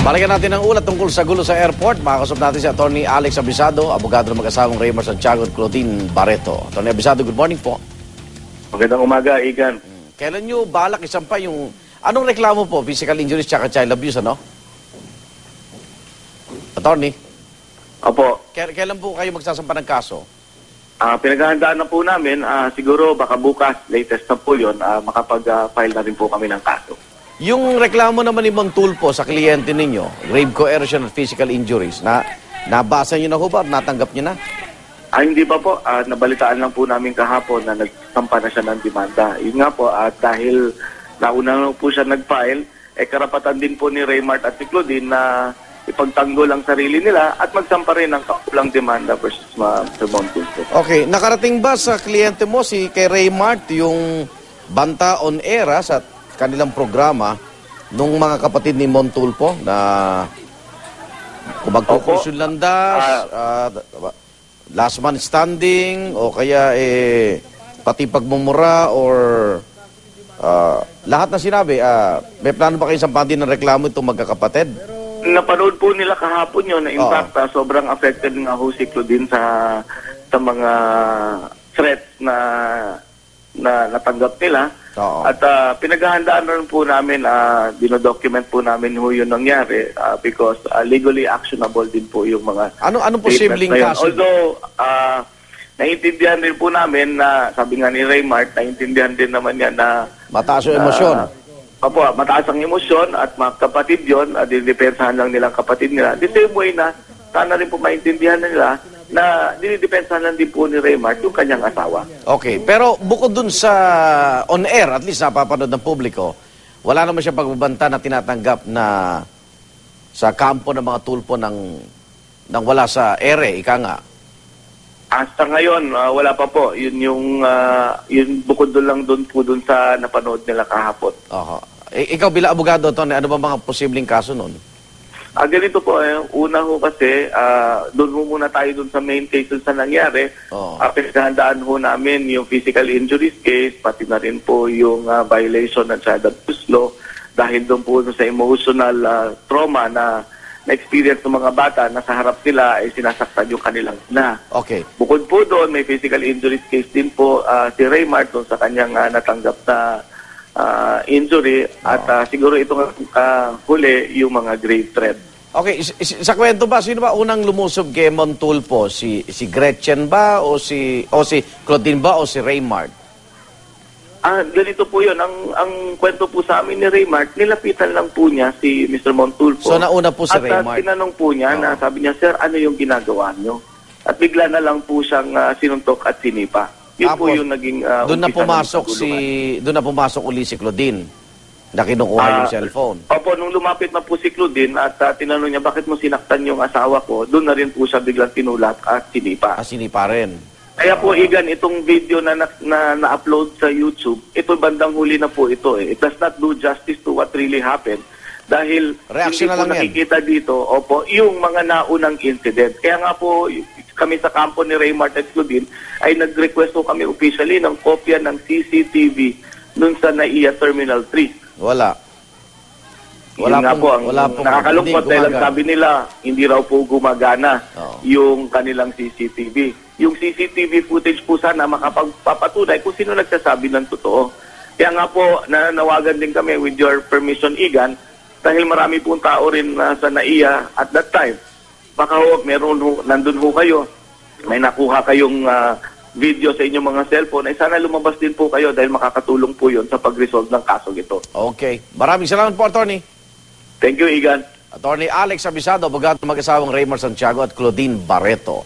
Balikan natin ang ulat tungkol sa gulo sa airport. Makakasap natin si Attorney Alex Abisado, abogado ng mag-asawang Raymar Santiago at Claudine Barreto. Attorney Abisado, good morning po. Magandang umaga, Igan. Kailan nyo balak isampa yung... Anong reklamo po? Physical injuries tsaka child abuse, ano? Attorney, Opo, kailan, po kayo magsasampa ng kaso? ah pinaghahandaan na po namin, ah, siguro baka bukas, latest na po yun, ah, makapag-file na rin po kami ng kaso. Yung reklamo naman ni Mang Tulpo sa kliyente ninyo, grave coercion at physical injuries, na nabasa nyo na ho ba? Natanggap nyo na? Ah, hindi pa po, ah, nabalitaan lang po namin kahapon na nagsampa na siya ng demanda. Yun nga po, at dahil nauna na po siya nag-file, eh karapatan din po ni Raymart at ni Claudine na ipagtanggol ang sarili nila at magsampa rin ng kaulang demanda versus uh, Mr. Montulfo. Okay, nakarating ba sa kliyente mo si kay Raymart yung banta on ah, sa kanilang programa nung mga kapatid ni Montulpo na kung magkukursun landas, ah, last man standing, o kaya eh, pati pagmumura or ah, lahat na sinabi, ah, may plano ba kayo sampahan din ng reklamo itong magkakapatid? Napanood po nila kahapon yun na in fact ah, sobrang affected nga ho si Claudine sa sa mga threats na na natanggap nila. Oo. At ah, pinaghahandaan na rin po namin, uh, dinodocument po namin ho yung nangyari ah, because ah, legally actionable din po yung mga Ano anong statements posibleng na yun. kaso? Although, ah, naiintindihan din po namin na, sabi nga ni Raymart, naiintindihan din naman niya na Mataas yung emosyon. Ah, Opo, mataas ang emosyon at mga kapatid yun, at dinidepensahan lang nilang kapatid nila. The same way na sana rin po maintindihan na nila na dinidepensahan lang din po ni Raymart yung kanyang asawa. Okay, pero bukod dun sa on air, at least napapanood ng publiko, wala naman siya pagbabanta na tinatanggap na sa kampo ng mga tulpo ng, ng wala sa ere, ika nga. Hasta ngayon, ah, wala pa po. Yun yung, ah, yun bukod doon lang doon po doon sa napanood nila kahapon. Oho. I- ikaw bilang abogado, Tony, ano ba mga posibleng kaso nun? Ah, ganito po, eh, una ho kasi, ah, doon ho muna tayo doon sa main case doon sa nangyari. Oo. Ah, pinaghahandaan ho namin yung physical injuries case, pati na rin po yung ah, violation ng child abuse law dahil doon po sa emotional ah, trauma na na-experience ng mga bata na sa harap nila ay sinasaktan yung kanilang na. Okay. Bukod po doon, may physical injuries case din po ah, si Raymart doon sa kanyang ah, natanggap na ah, injury at ah, siguro ito nga huli yung mga grave threat. Okay, sa kwento ba, sino ba unang lumusob kay Montulpo? Si, si Gretchen ba o si, o si Claudine ba o si Raymart? Ah, ganito po yun. Ang, ang kwento po sa amin ni Raymart, nilapitan lang po niya si Mr. Montulfo. So, nauna po si At Raymart. tinanong po niya na Oo. sabi niya, Sir, ano yung ginagawa niyo? At bigla na lang po siyang ah, sinuntok at sinipa. Yun po Tapos, yung naging ah, Doon na pumasok si, doon na pumasok uli si Claudine na kinukuha yung Ah, cellphone. Opo, nung lumapit na po si Claudine at ah, tinanong niya, bakit mo sinaktan yung asawa ko? Doon na rin po siya biglang tinulak at sinipa. Asini pa rin. Kaya po, Igan, itong video na na- na- na-upload sa YouTube, ito bandang huli na po ito. Eh. It does not do justice to what really happened. Dahil Reaction na hindi po lang yan. nakikita dito, opo, yung mga naunang incident. Kaya nga po, y- kami sa kampo ni Raymart at Claudine ay nag-request po kami officially ng kopya ng CCTV nun sa NAIA Terminal 3. Wala. Wala nga pong- po, ang wala pong- nakakalungkot hindi dahil ang gumagana. sabi nila, hindi raw po gumagana Oo. yung kanilang CCTV. Yung CCTV footage po sana makapagpapatunay kung sino nagsasabi ng totoo. Kaya nga po, nananawagan din kami with your permission, Igan, dahil marami pong tao rin na sa NAIA at that time. Baka ho, meron ho, nandun ho kayo, may nakuha kayong ah, video sa inyong mga cellphone, ay sana lumabas din po kayo dahil makakatulong po yon sa pag-resolve ng kaso ito. Okay. Maraming salamat po, Attorney. Thank you, Igan. Attorney Alex Abisado, ng mag-asawang Raymar Santiago at Claudine Barreto.